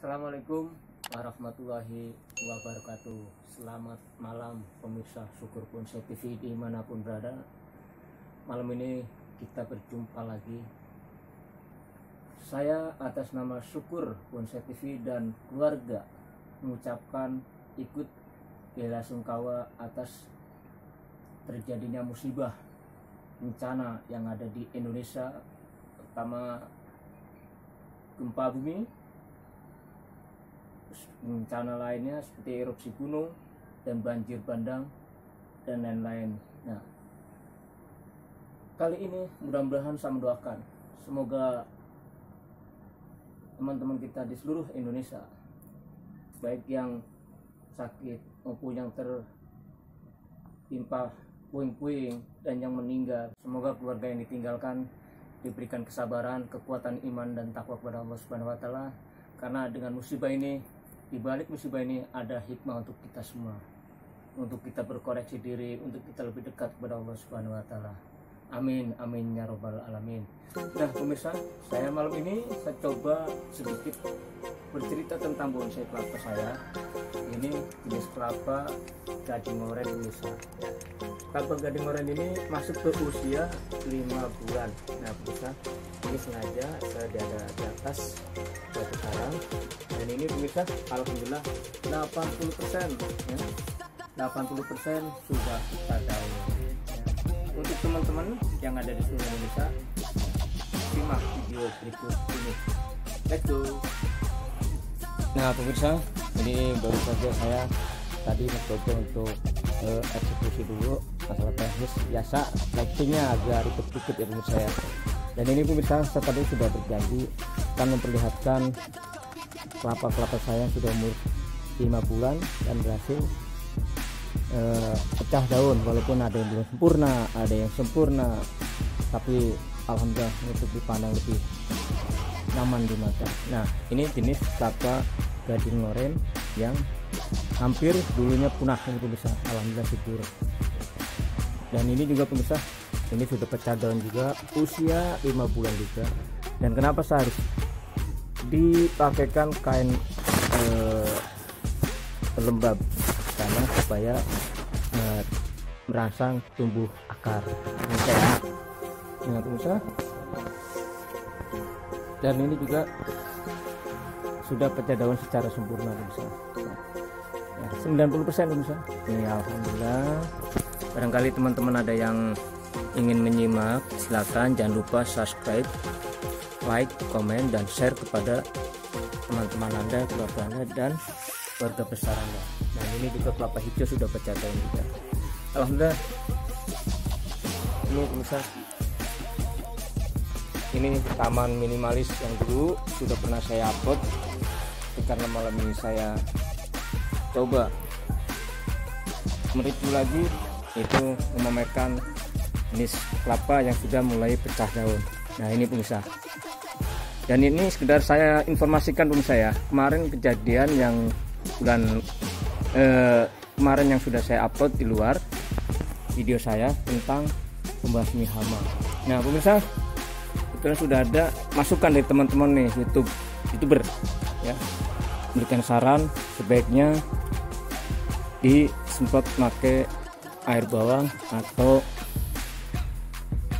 Assalamualaikum warahmatullahi wabarakatuh. Selamat malam pemirsa Syukur Ponsel TV di mana pun berada. Malam ini kita berjumpa lagi. Saya atas nama Syukur Ponsel TV dan keluarga Mengucapkan ikut bela sungkawa atas terjadinya musibah bencana yang ada di Indonesia pertama gempa bumi bencana lainnya seperti erupsi gunung dan banjir bandang dan lain-lain. Nah, kali ini mudah-mudahan saya mendoakan semoga teman-teman kita di seluruh Indonesia baik yang sakit maupun yang tertimpa puing-puing dan yang meninggal semoga keluarga yang ditinggalkan diberikan kesabaran, kekuatan iman dan takwa kepada Allah Subhanahu wa taala karena dengan musibah ini di balik musibah ini ada hikmah untuk kita semua. Untuk kita berkoreksi diri untuk kita lebih dekat kepada Allah Subhanahu wa taala. Amin amin ya robbal alamin. Nah pemirsa saya malam ini saya coba sedikit bercerita tentang bonsai kelapa saya. Ini jenis kelapa gading oren pemirsa. Kelapa gading oren ini masuk ke usia 5 bulan. Nah pemirsa ini sengaja saya di, di atas batu karang. Dan ini pemirsa alhamdulillah 80 persen ya. 80 persen sudah kita untuk teman-teman yang ada di seluruh Indonesia simak video berikut ini. Let's go. Nah pemirsa ini baru saja saya tadi mencoba untuk uh, eksekusi dulu masalah teknis. Biasa lightingnya agak ribet-ribet ya pemirsa ya dan ini pemirsa saya tadi sudah berjanji akan memperlihatkan kelapa-kelapa saya sudah umur 5 bulan dan berhasil uh, pecah daun walaupun ada yang belum sempurna ada yang sempurna tapi alhamdulillah untuk dipandang lebih nyaman di mata. Nah ini jenis kelapa gading loren yang hampir dulunya punah ini pemirsa. Alhamdulillah subur dan ini juga pemirsa ini sudah pecah daun juga usia 5 bulan juga. Dan kenapa saya harus dipakaikan kain eh, lembab? Karena supaya eh, merangsang tumbuh akar. Pemirsa ya nah pemirsa dan ini juga sudah pecah daun secara sempurna pemirsa nah, 90% pemirsa ini alhamdulillah. Barangkali teman-teman ada yang ingin menyimak silahkan jangan lupa subscribe like komen dan share kepada teman-teman anda keluarga anda dan keluarga besar anda. Nah ini juga kelapa hijau sudah pecah daun juga. Alhamdulillah. Ini pemirsa ini taman minimalis yang dulu sudah pernah saya upload. Karena malam ini saya coba mereview lagi itu memamerkan jenis kelapa yang sudah mulai pecah daun. Nah ini pemirsa dan ini sekedar saya informasikan pemirsa ya kemarin kejadian yang bulan eh, kemarin yang sudah saya upload di luar video saya tentang pembasmi hama. Nah pemirsa itu sudah ada masukan dari teman-teman nih YouTube youtuber ya. Berikan saran sebaiknya disemprot pakai air bawang atau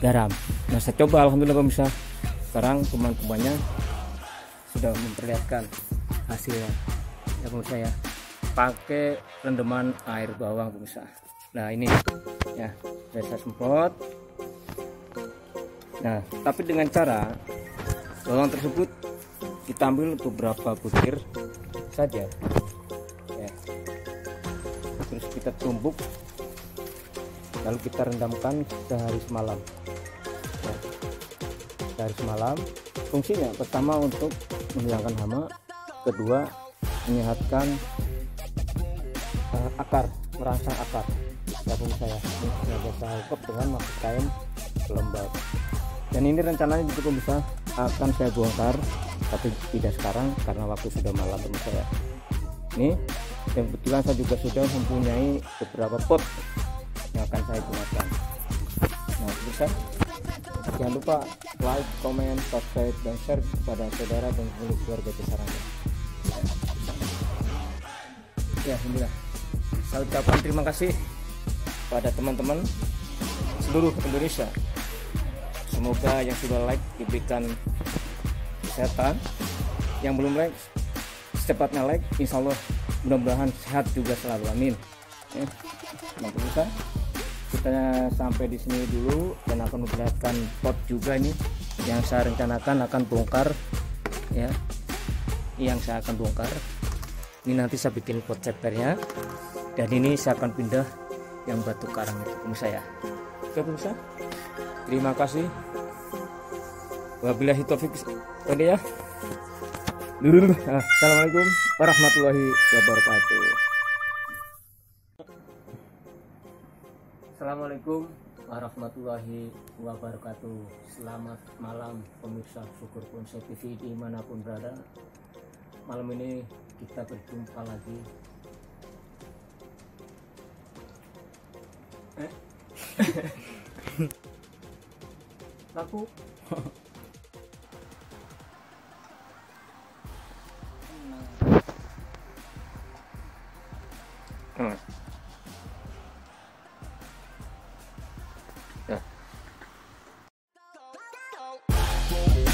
garam. Nah saya coba alhamdulillah pemirsa sekarang teman-temannya sudah memperlihatkan hasilnya. Ya pemirsa ya. Pakai rendeman air bawang pemirsa nah ini. Ya saya semprot. Nah, tapi dengan cara bawang tersebut kita ambil beberapa butir saja. Ya. Terus kita tumbuk, lalu kita rendamkan sehari semalam. Sehari semalam. Fungsinya pertama untuk menghilangkan hama, kedua menyehatkan uh, akar, merangsang akar. Ya saya ini saya hukum dengan masuk kain lembab dan ini rencananya juga bisa akan saya bongkar tapi tidak sekarang karena waktu sudah malam teman saya ini yang kebetulan saya juga sudah mempunyai beberapa pot yang akan saya gunakan nah bisa jangan lupa like, comment, subscribe, dan share kepada saudara dan keluarga besar Anda. Ya inilah. Saya ucapkan terima kasih pada teman-teman seluruh Indonesia. Semoga yang sudah like diberikan kesehatan. Yang belum like secepatnya like. Insya Allah mudah-mudahan sehat juga selalu. Amin. Ya. Nah, pemirsa kita sampai di sini dulu dan akan memperlihatkan pot juga ini yang saya rencanakan akan bongkar ya. Yang saya akan bongkar. Ini nanti saya bikin pot cepernya dan ini saya akan pindah yang batu karang itu pemirsa ya. Oke pemirsa terima kasih. Wabillahi taufik tadi ya. Assalamualaikum warahmatullahi wabarakatuh Assalamualaikum warahmatullahi wabarakatuh Selamat malam pemirsa Syukur Konsep TV di mana pun berada Malam ini kita berjumpa lagi eh? Laku Hmm. people.